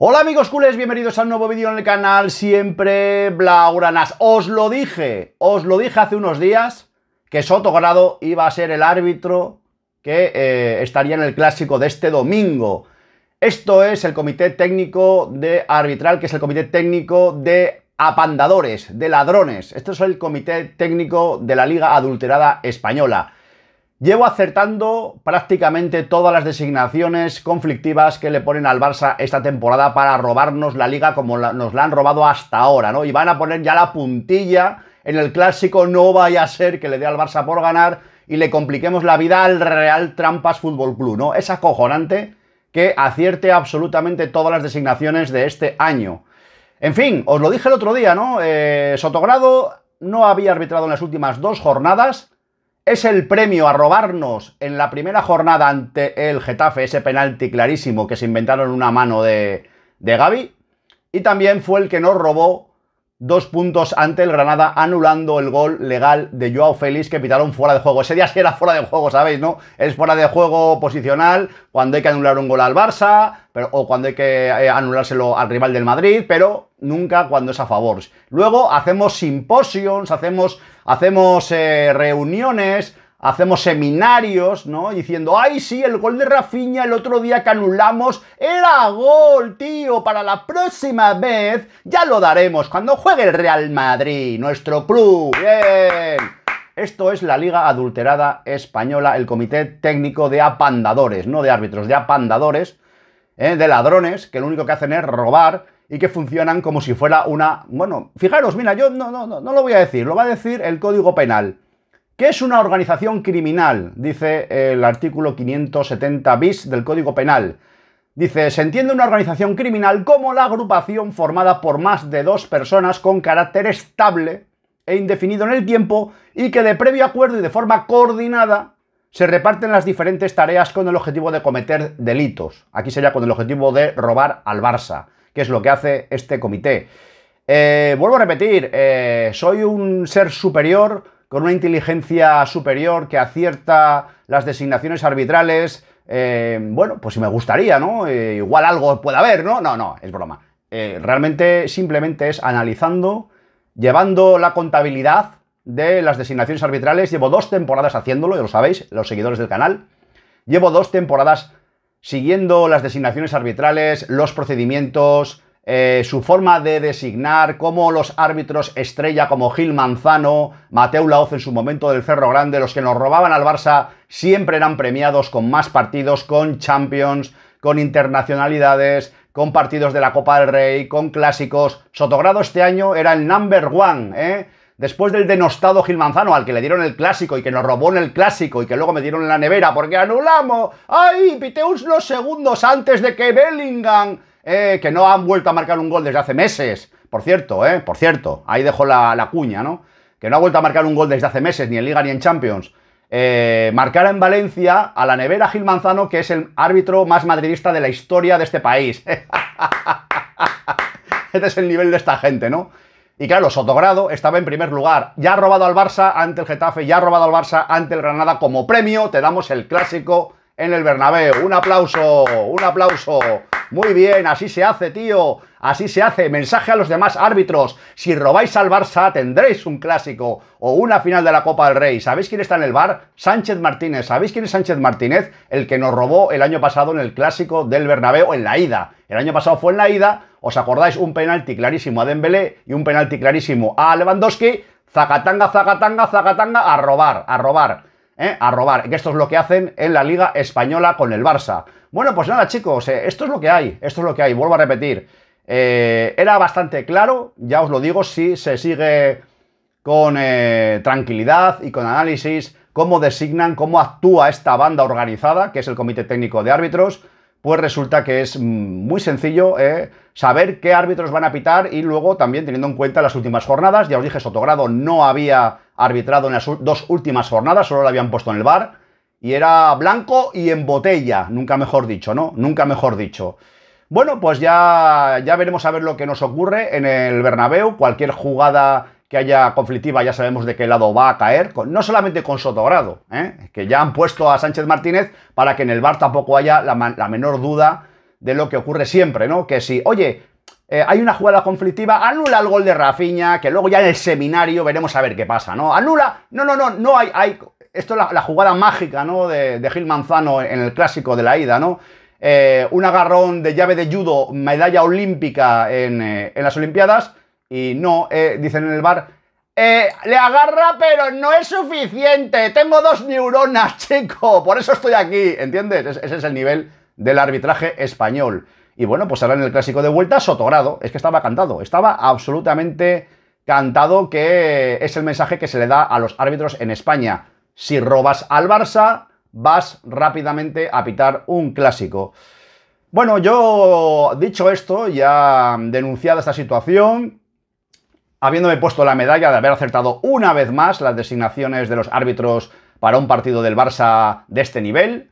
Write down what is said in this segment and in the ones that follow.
Hola amigos culés, bienvenidos a un nuevo vídeo en el canal, siempre Blauranas. Os lo dije, os lo dije hace unos días, que Soto Grado iba a ser el árbitro que eh, estaría en el clásico de este domingo. Esto es el comité técnico de arbitral, que es el comité técnico de apandadores, de ladrones. Esto es el comité técnico de la Liga Adulterada Española. Llevo acertando prácticamente todas las designaciones conflictivas que le ponen al Barça esta temporada para robarnos la liga como nos la han robado hasta ahora, ¿no? Y van a poner ya la puntilla en el clásico, no vaya a ser que le dé al Barça por ganar y le compliquemos la vida al Real Trampas Fútbol Club, ¿no? Es acojonante que acierte absolutamente todas las designaciones de este año. En fin, os lo dije el otro día, ¿no? Eh, Sotogrado no había arbitrado en las últimas dos jornadas, es el premio a robarnos en la primera jornada ante el Getafe, ese penalti clarísimo que se inventaron una mano de, de Gaby. Y también fue el que nos robó dos puntos ante el Granada, anulando el gol legal de Joao Félix que pitaron fuera de juego. Ese día sí era fuera de juego, ¿sabéis? ¿No? Es fuera de juego posicional cuando hay que anular un gol al Barça pero, o cuando hay que eh, anulárselo al rival del Madrid, pero nunca cuando es a favor. Luego hacemos simposios, hacemos hacemos eh, reuniones, hacemos seminarios, ¿no? Diciendo, ay, sí, el gol de Rafinha el otro día que anulamos era gol, tío, para la próxima vez ya lo daremos cuando juegue el Real Madrid, nuestro club. Bien. Esto es la Liga Adulterada Española, el Comité Técnico de Apandadores, no de árbitros, de apandadores, ¿eh? de ladrones, que lo único que hacen es robar y que funcionan como si fuera una... Bueno, fijaros, mira, yo no, no, no, no lo voy a decir, lo va a decir el Código Penal. ¿Qué es una organización criminal? Dice el artículo 570 bis del Código Penal. Dice, se entiende una organización criminal como la agrupación formada por más de dos personas con carácter estable e indefinido en el tiempo y que de previo acuerdo y de forma coordinada se reparten las diferentes tareas con el objetivo de cometer delitos. Aquí sería con el objetivo de robar al Barça que es lo que hace este comité. Eh, vuelvo a repetir, eh, soy un ser superior con una inteligencia superior que acierta las designaciones arbitrales. Eh, bueno, pues si me gustaría, ¿no? igual algo puede haber, ¿no? No, no, es broma. realmente simplemente es analizando, llevando la contabilidad de las designaciones arbitrales. Llevo dos temporadas haciéndolo, ya lo sabéis, los seguidores del canal. Llevo dos temporadas siguiendo las designaciones arbitrales, los procedimientos, eh, su forma de designar, cómo los árbitros estrella como Gil Manzano, Mateo Laoz en su momento del Cerro Grande, los que nos robaban al Barça, siempre eran premiados con más partidos, con Champions, con internacionalidades, con partidos de la Copa del Rey, con clásicos. Sotogrado este año era el number one, ¿eh? después del denostado Gil Manzano, al que le dieron el clásico y que nos robó en el clásico y que luego me dieron en la nevera porque anulamos, ¡ay! Pité unos segundos antes de que Bellingham, eh, que no han vuelto a marcar un gol desde hace meses, por cierto, eh, por cierto, ahí dejo la, cuña, ¿no? Que no ha vuelto a marcar un gol desde hace meses, ni en Liga ni en Champions. Eh, en Valencia a la nevera Gil Manzano, que es el árbitro más madridista de la historia de este país. este es el nivel de esta gente, ¿no? Y claro, Sotogrado estaba en primer lugar. Ya ha robado al Barça ante el Getafe, ya ha robado al Barça ante el Granada. Como premio te damos el clásico en el Bernabéu. Un aplauso, un aplauso. Muy bien, así se hace, tío. Así se hace. Mensaje a los demás árbitros. Si robáis al Barça, tendréis un clásico o una final de la Copa del Rey. ¿Sabéis quién está en el bar? Sánchez Martínez. ¿Sabéis quién es Sánchez Martínez? El que nos robó el año pasado en el clásico del Bernabéu en la ida. El año pasado fue en la ida ¿Os acordáis? Un penalti clarísimo a Dembélé y un penalti clarísimo a Lewandowski. Zacatanga, zacatanga, zacatanga, a robar, a robar. ¿Eh? A robar. Que esto es lo que hacen en la Liga Española con el Barça. Bueno, pues nada, chicos, eh, esto es lo que hay. Esto es lo que hay. Vuelvo a repetir. Eh, era bastante claro, ya os lo digo, si se sigue con tranquilidad y con análisis cómo designan, cómo actúa esta banda organizada, que es el Comité Técnico de Árbitros pues resulta que es mm, muy sencillo eh, saber qué árbitros van a pitar y luego también teniendo en cuenta las últimas jornadas. Ya os dije, Sotogrado no había arbitrado en las dos últimas jornadas, solo lo habían puesto en el bar. Y era blanco y en botella, nunca mejor dicho, ¿no? Nunca mejor dicho. Bueno, pues ya, ya veremos a ver lo que nos ocurre en el Bernabéu. Cualquier jugada que haya conflictiva ya sabemos de qué lado va a caer, no solamente con Sotogrado, ¿eh? que ya han puesto a Sánchez Martínez para que en el bar tampoco haya la, menor duda de lo que ocurre siempre, ¿no? Que si, oye, eh, hay una jugada conflictiva, anula el gol de Rafiña, que luego ya en el seminario veremos a ver qué pasa, ¿no? Anula, no, no, no, no hay, hay esto es la, jugada mágica, ¿no? De, Gil Manzano en el clásico de la ida, ¿no? Eh, un agarrón de llave de judo, medalla olímpica en, eh, las Olimpiadas, y no, dicen en el bar, le agarra, pero no es suficiente. Tengo dos neuronas, chico. Por eso estoy aquí. ¿Entiendes? ese es el nivel del arbitraje español. Y bueno, pues ahora en el clásico de vuelta, Sotogrado. Es que estaba cantado. Estaba absolutamente cantado que es el mensaje que se le da a los árbitros en España. Si robas al Barça, vas rápidamente a pitar un clásico. Bueno, yo, dicho esto, ya denunciado esta situación, habiéndome puesto la medalla de haber acertado una vez más las designaciones de los árbitros para un partido del Barça de este nivel,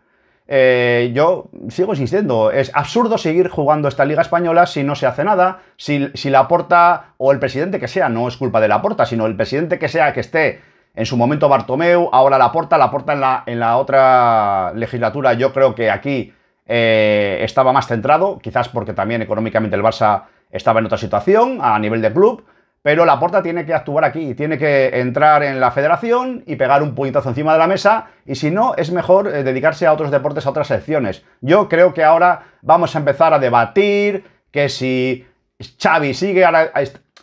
eh, yo sigo insistiendo, es absurdo seguir jugando esta Liga Española si no se hace nada, si, la porta o el presidente que sea, no es culpa de la porta, sino el presidente que sea que esté en su momento Bartomeu, ahora la porta, la porta en la, en la otra legislatura, yo creo que aquí eh, estaba más centrado, quizás porque también económicamente el Barça estaba en otra situación a nivel de club, pero la Laporta tiene que actuar aquí, tiene que entrar en la federación y pegar un puñetazo encima de la mesa, y si no, es mejor eh, dedicarse a otros deportes, a otras secciones. Yo creo que ahora vamos a empezar a debatir que si Xavi sigue,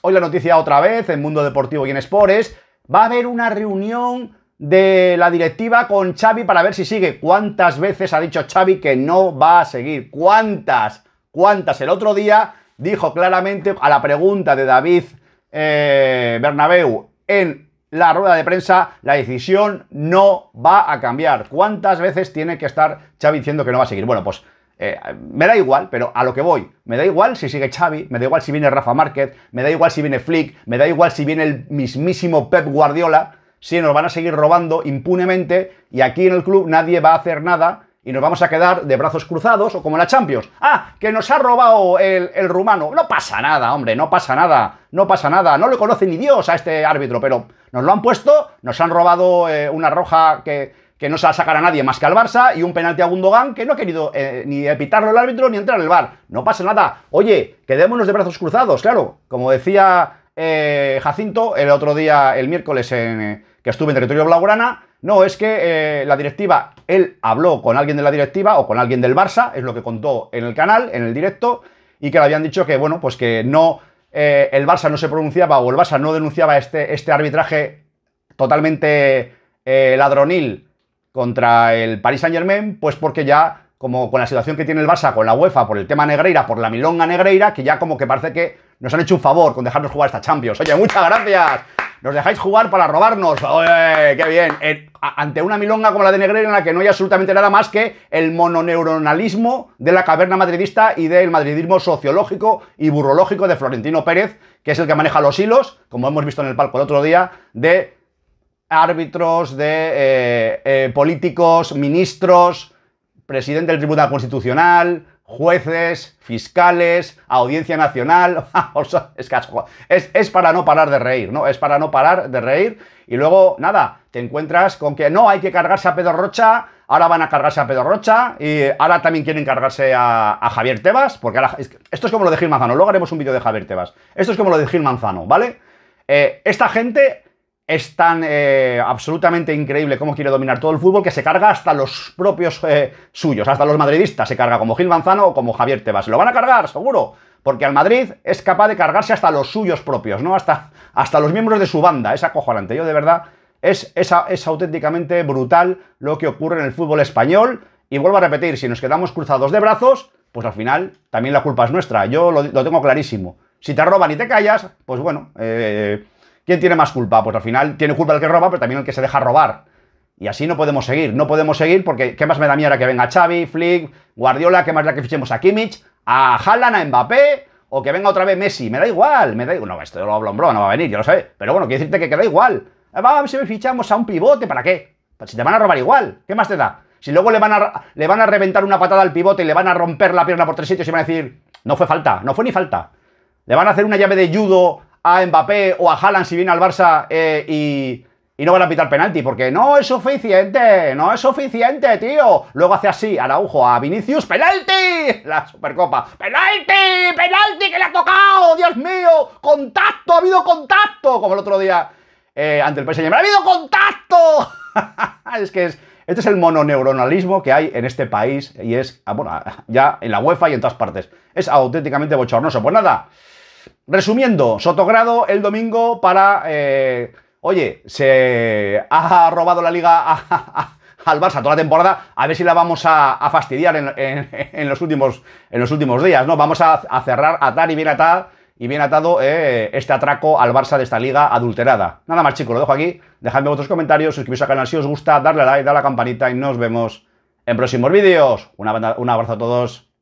hoy la noticia otra vez en Mundo Deportivo y en Spores, va a haber una reunión de la directiva con Xavi para ver si sigue. ¿Cuántas veces ha dicho Xavi que no va a seguir? ¿Cuántas? ¿Cuántas? El otro día dijo claramente a la pregunta de David eh, Bernabéu en la rueda de prensa, la decisión no va a cambiar. ¿Cuántas veces tiene que estar Xavi diciendo que no va a seguir? Bueno, pues eh, me da igual, pero a lo que voy. Me da igual si sigue Xavi, me da igual si viene Rafa Márquez, me da igual si viene Flick, me da igual si viene el mismísimo Pep Guardiola, si nos van a seguir robando impunemente y aquí en el club nadie va a hacer nada y nos vamos a quedar de brazos cruzados o como en la Champions. Ah, que nos ha robado el, rumano. No pasa nada, hombre, no pasa nada, no pasa nada. No le conoce ni Dios a este árbitro, pero nos lo han puesto, nos han robado eh, una roja que, que, no se la sacará nadie más que al Barça y un penalti a Gundogan que no ha querido eh, ni epitarlo el árbitro ni entrar al bar. No pasa nada. Oye, quedémonos de brazos cruzados, claro. Como decía eh, Jacinto el otro día, el miércoles, en, que estuve en territorio blaugrana, no, es que eh, la directiva, él habló con alguien de la directiva o con alguien del Barça, es lo que contó en el canal, en el directo, y que le habían dicho que, bueno, pues que no, eh, el Barça no se pronunciaba o el Barça no denunciaba este, este arbitraje totalmente eh, ladronil contra el Paris Saint Germain, pues porque ya, como con la situación que tiene el Barça con la UEFA por el tema Negreira, por la milonga Negreira, que ya como que parece que nos han hecho un favor con dejarnos jugar esta Champions. Oye, muchas gracias. Nos dejáis jugar para robarnos. ¡Oye, qué bien! ante una milonga como la de Negreira en la que no hay absolutamente nada más que el mononeuronalismo de la caverna madridista y del madridismo sociológico y burrológico de Florentino Pérez, que es el que maneja los hilos, como hemos visto en el palco el otro día, de árbitros, de eh, eh, políticos, ministros, presidente del Tribunal Constitucional, jueces, fiscales, audiencia nacional, es, es, para no parar de reír, ¿no? Es para no parar de reír y luego, nada, te encuentras con que no, hay que cargarse a Pedro Rocha, ahora van a cargarse a Pedro Rocha y ahora también quieren cargarse a, Javier Tebas, porque ahora, esto es como lo de Gil Manzano, luego haremos un vídeo de Javier Tebas, esto es como lo de Gil Manzano, ¿vale? Eh, esta gente es tan eh, absolutamente increíble cómo quiere dominar todo el fútbol que se carga hasta los propios eh, suyos, hasta los madridistas se carga como Gil Manzano o como Javier Tebas. Lo van a cargar, seguro, porque al Madrid es capaz de cargarse hasta los suyos propios, ¿no? Hasta, hasta los miembros de su banda, es acojonante. Yo de verdad, es, es, es auténticamente brutal lo que ocurre en el fútbol español. Y vuelvo a repetir, si nos quedamos cruzados de brazos, pues al final también la culpa es nuestra. Yo lo, tengo clarísimo. Si te roban y te callas, pues bueno, eh, ¿Quién tiene más culpa? Pues al final tiene culpa el que roba, pero también el que se deja robar. Y así no podemos seguir. No podemos seguir porque ¿qué más me da miedo que venga Xavi, Flick, Guardiola? ¿Qué más da que fichemos a Kimmich, a Haaland, a Mbappé? O que venga otra vez Messi. Me da igual. Me da igual. No, esto lo hablo en broma, no va a venir, yo lo sé. Pero bueno, quiero decirte que queda igual. Eh, si fichamos a un pivote, ¿para qué? Pues si te van a robar igual. ¿Qué más te da? Si luego le van, a, le van a reventar una patada al pivote y le van a romper la pierna por tres sitios y van a decir, no fue falta, no fue ni falta. Le van a hacer una llave de judo a Mbappé o a Haaland si viene al Barça eh, y no van a pitar penalti, porque no es suficiente, no es suficiente, tío. Luego hace así, Araujo a Vinicius, ¡penalti! La Supercopa, ¡penalti! ¡penalti que le ha tocado! ¡Dios mío! ¡Contacto! ¡Ha habido contacto! Como el otro día eh, ante el PSG. ¡Ha habido contacto! es que es, este es el mononeuronalismo que hay en este país y es, ah, bueno, ya en la UEFA y en todas partes. Es auténticamente bochornoso. Pues nada, resumiendo, Sotogrado el domingo para... Eh, oye, se ha robado la liga al Barça toda la temporada, a ver si la vamos a, fastidiar en, los últimos, en los últimos días, ¿no? Vamos a, cerrar, atar y bien atado, y bien atado eh, este atraco al Barça de esta liga adulterada. Nada más, chicos, lo dejo aquí. Dejadme vuestros comentarios, suscribiros al canal si os gusta, darle a like, darle a la campanita y nos vemos en próximos vídeos. un abrazo a todos.